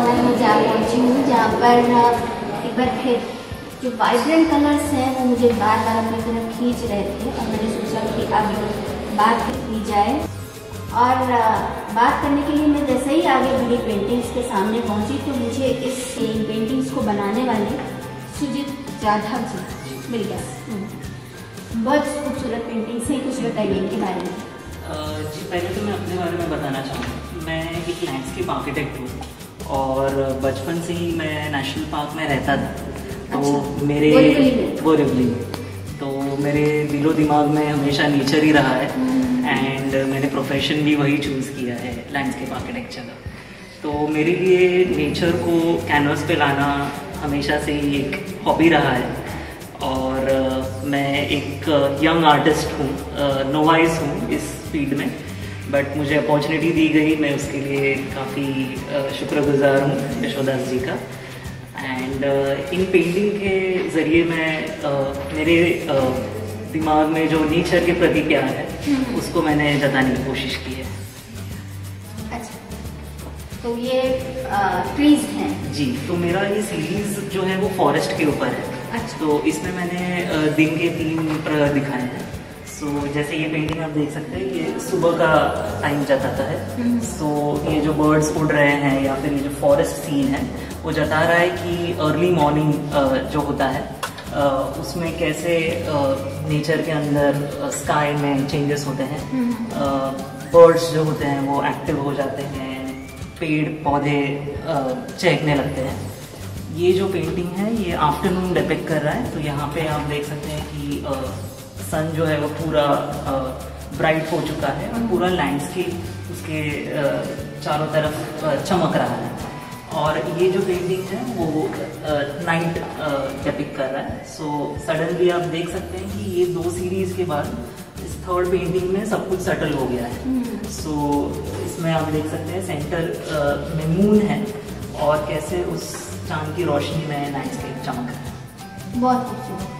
वाला मैं जा पहुँची हूँ, जहाँ पर एक बार फिर जो वाइब्रेंट कलर्स हैं, वो मुझे बार बार अपनी तरफ़ खींच रहे थे और मैंने सोचा कि अब बात की जाए। और बात करने के लिए मैं जैसे ही आगे बढ़ी पेंटिंग्स के सामने पहुँची तो मुझे इस पेंटिंग्स को बनाने वाले सुजीत जाधव जी मिल गया हम्म। बहुत खूबसूरत पेंटिंग्स हैं, कुछ बताइए इनके बारे में। जी, पहले तो मैं अपने बारे में बताना चाहूँगा। मैं एक लैंडस्केप आर्किटेक्ट हूँ। और बचपन से ही मैं नेशनल पार्क में रहता था। तो अच्छा, मेरे बोरेवली तो मेरे दिलो दिमाग में हमेशा नेचर ही रहा है। And hmm. मैंने प्रोफेशन भी वही चूज़ किया है लैंडस्केप आर्किटेक्चर का। तो मेरे लिए नेचर को कैनवस पे लाना हमेशा से ही एक हॉबी रहा है। और मैं एक यंग आर्टिस्ट हूँ नोवाइस हूँ इस फ़ील्ड में। बट मुझे अपॉर्चुनिटी दी गई मैं उसके लिए काफ़ी शुक्रगुजार हूँ यशोदास जी का। एंड इन पेंटिंग के ज़रिए मैं मेरे दिमाग में जो नेचर के प्रति प्यार है हम्म। उसको मैंने जताने की कोशिश की है। अच्छा। तो ये ट्रीज हैं। जी तो मेरा ये सीरीज़ जो है वो फॉरेस्ट के ऊपर है। अच्छा। तो इसमें मैंने दिन के तीन दिखाए हैं। सो so, जैसे ये पेंटिंग आप देख सकते हैं ये सुबह का टाइम जताता है सो हम्म। so, ये जो बर्ड्स उड़ रहे हैं या फिर ये जो फॉरेस्ट सीन है वो जता रहा है कि अर्ली मॉर्निंग जो होता है उसमें कैसे नेचर के अंदर स्काई में चेंजेस होते हैं बर्ड्स हम्म। जो होते हैं वो एक्टिव हो जाते हैं पेड़ पौधे चहकने लगते हैं ये जो पेंटिंग है ये आफ्टरनून डिपेक्ट कर रहा है तो यहाँ पे आप देख सकते हैं कि सन जो है वो पूरा ब्राइट हो चुका है और पूरा लैंडस्केप उसके चारों तरफ़ चमक रहा है। और ये जो पेंटिंग है वो नाइट डिपिक कर रहा है। सो so, सडनली आप देख सकते हैं कि ये दो सीरीज़ के बाद इस थर्ड पेंटिंग में सब कुछ सेटल हो गया है। सो हम्म। so, इसमें आप देख सकते हैं सेंटर में मून है और कैसे उस चाँद की रोशनी में लैंडस्केप चमक रहा है। बहुत खूबसूरत।